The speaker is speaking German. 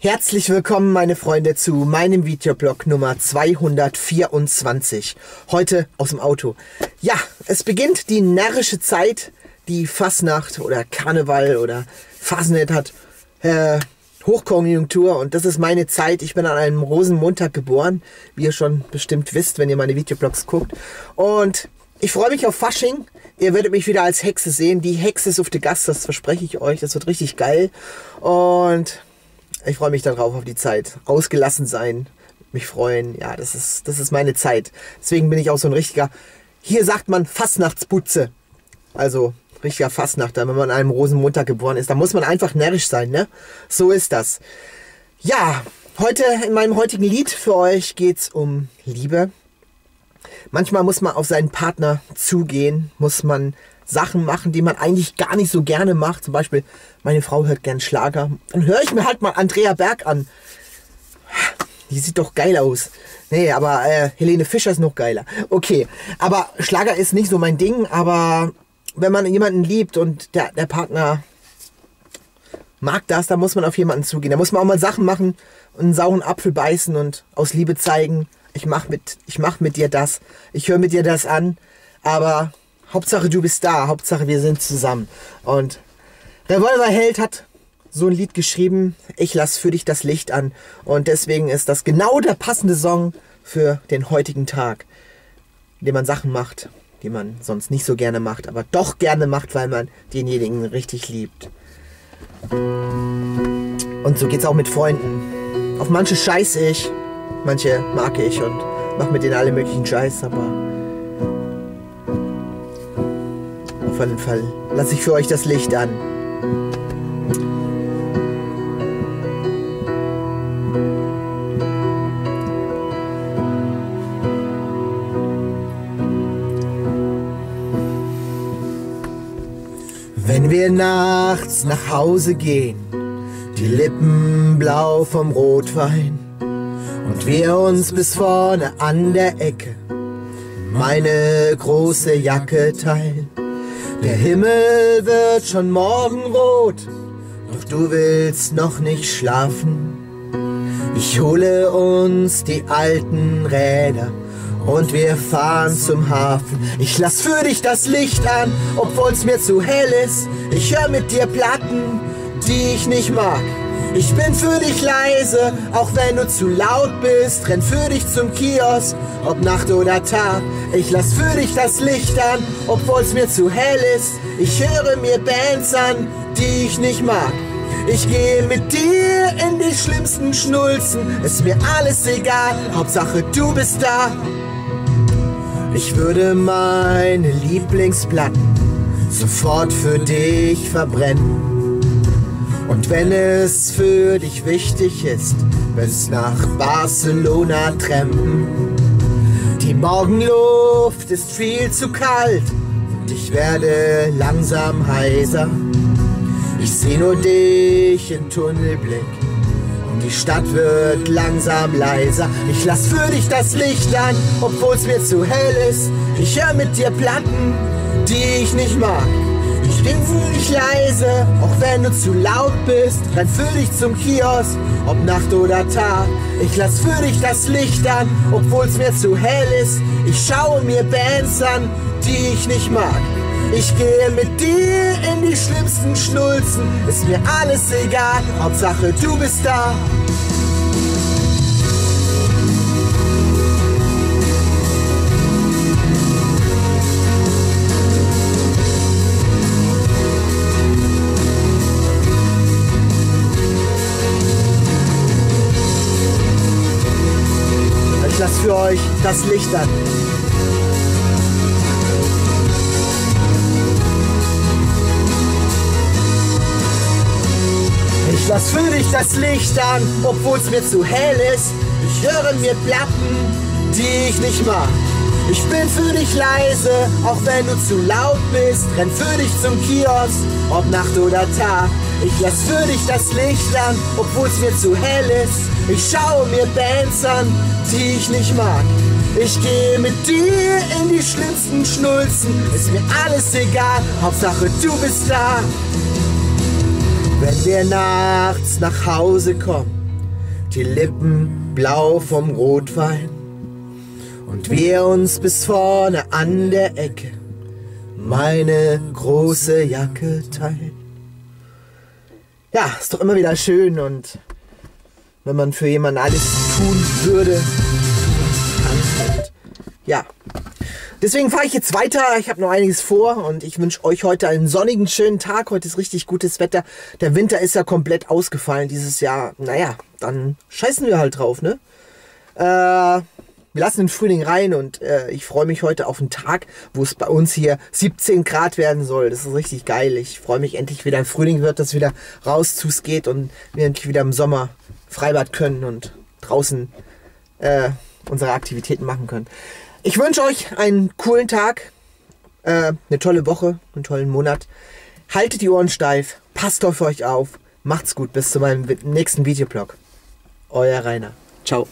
Herzlich willkommen, meine Freunde, zu meinem Videoblog Nummer 224. Heute aus dem Auto. Ja, es beginnt die närrische Zeit, die Fasnacht oder Karneval oder Fasnet hat äh, Hochkonjunktur und das ist meine Zeit. Ich bin an einem Rosenmontag geboren, wie ihr schon bestimmt wisst, wenn ihr meine Videoblogs guckt. Und ich freue mich auf Fasching. Ihr werdet mich wieder als Hexe sehen. Die Hexe ist auf der Gast, das verspreche ich euch. Das wird richtig geil. Und ich freue mich darauf, auf die Zeit. Ausgelassen sein, mich freuen. Ja, das ist, das ist meine Zeit. Deswegen bin ich auch so ein richtiger, hier sagt man Fastnachtsputze. Also richtiger Fastnachter, wenn man an einem Rosenmontag geboren ist. Da muss man einfach närrisch sein, ne? So ist das. Ja, heute in meinem heutigen Lied für euch geht's um Liebe. Manchmal muss man auf seinen Partner zugehen, muss man Sachen machen, die man eigentlich gar nicht so gerne macht. Zum Beispiel, meine Frau hört gern Schlager. Dann höre ich mir halt mal Andrea Berg an. Die sieht doch geil aus. Nee, aber äh, Helene Fischer ist noch geiler. Okay, aber Schlager ist nicht so mein Ding, aber wenn man jemanden liebt und der, der Partner mag das, dann muss man auf jemanden zugehen. Da muss man auch mal Sachen machen und einen sauren Apfel beißen und aus Liebe zeigen, ich mach mit, ich mach mit dir das, ich höre mit dir das an, aber Hauptsache du bist da, Hauptsache wir sind zusammen. Und Revolverheld hat so ein Lied geschrieben, ich lass für dich das Licht an. Und deswegen ist das genau der passende Song für den heutigen Tag, in dem man Sachen macht, die man sonst nicht so gerne macht, aber doch gerne macht, weil man denjenigen richtig liebt. Und so geht's auch mit Freunden. Auf manche scheiße ich, manche mag ich und mach mit denen alle möglichen Scheiß, aber Auf jeden Fall lasse ich für euch das Licht an. Wenn wir nachts nach Hause gehen, die Lippen blau vom Rotwein und wir uns bis vorne an der Ecke meine große Jacke teilen der Himmel wird schon morgenrot, doch du willst noch nicht schlafen. Ich hole uns die alten Räder und wir fahren zum Hafen. Ich lass für dich das Licht an, obwohl's mir zu hell ist. Ich hör mit dir Platten, die ich nicht mag. Ich bin für dich leise, auch wenn du zu laut bist. Renn für dich zum Kiosk, ob Nacht oder Tag. Ich lass für dich das Licht an, obwohl's mir zu hell ist. Ich höre mir Bands an, die ich nicht mag. Ich gehe mit dir in die schlimmsten Schnulzen. Ist mir alles egal, Hauptsache du bist da. Ich würde meine Lieblingsplatten sofort für dich verbrennen. Und wenn es für dich wichtig ist, bis nach Barcelona trampen. Die Morgenluft ist viel zu kalt und ich werde langsam heiser. Ich seh nur dich in Tunnelblick und die Stadt wird langsam leiser. Ich lass für dich das Licht an, obwohl's mir zu hell ist. Ich hör mit dir Platten, die ich nicht mag. Ich für dich leise, auch wenn du zu laut bist. Renn für dich zum Kiosk, ob Nacht oder Tag. Ich lass für dich das Licht an, obwohl's mir zu hell ist. Ich schaue mir Bands an, die ich nicht mag. Ich gehe mit dir in die schlimmsten Schnulzen. Ist mir alles egal, Hauptsache du bist da. Euch das Licht an. Ich lass für dich das Licht an, obwohl's mir zu hell ist. Ich höre mir Platten, die ich nicht mag. Ich bin für dich leise, auch wenn du zu laut bist. Renn für dich zum Kiosk, ob Nacht oder Tag. Ich lass für dich das Licht an, obwohl's mir zu hell ist. Ich schaue mir Bands an, die ich nicht mag. Ich gehe mit dir in die schlimmsten Schnulzen. Ist mir alles egal, Hauptsache du bist da. Wenn wir nachts nach Hause kommen die Lippen blau vom Rotwein und wir uns bis vorne an der Ecke meine große Jacke teilen. Ja, ist doch immer wieder schön und wenn man für jemanden alles tun würde, ja. Deswegen fahre ich jetzt weiter. Ich habe noch einiges vor und ich wünsche euch heute einen sonnigen, schönen Tag. Heute ist richtig gutes Wetter. Der Winter ist ja komplett ausgefallen dieses Jahr. Naja, dann scheißen wir halt drauf, ne? Äh, wir lassen den Frühling rein und äh, ich freue mich heute auf einen Tag, wo es bei uns hier 17 Grad werden soll. Das ist richtig geil. Ich freue mich endlich wieder ein Frühling wird, dass wieder raus zu's geht und wir endlich wieder im Sommer Freibad können und draußen äh, unsere Aktivitäten machen können. Ich wünsche euch einen coolen Tag, äh, eine tolle Woche, einen tollen Monat. Haltet die Ohren steif, passt auf euch auf, macht's gut, bis zu meinem nächsten Videoblog. Euer Rainer. Ciao.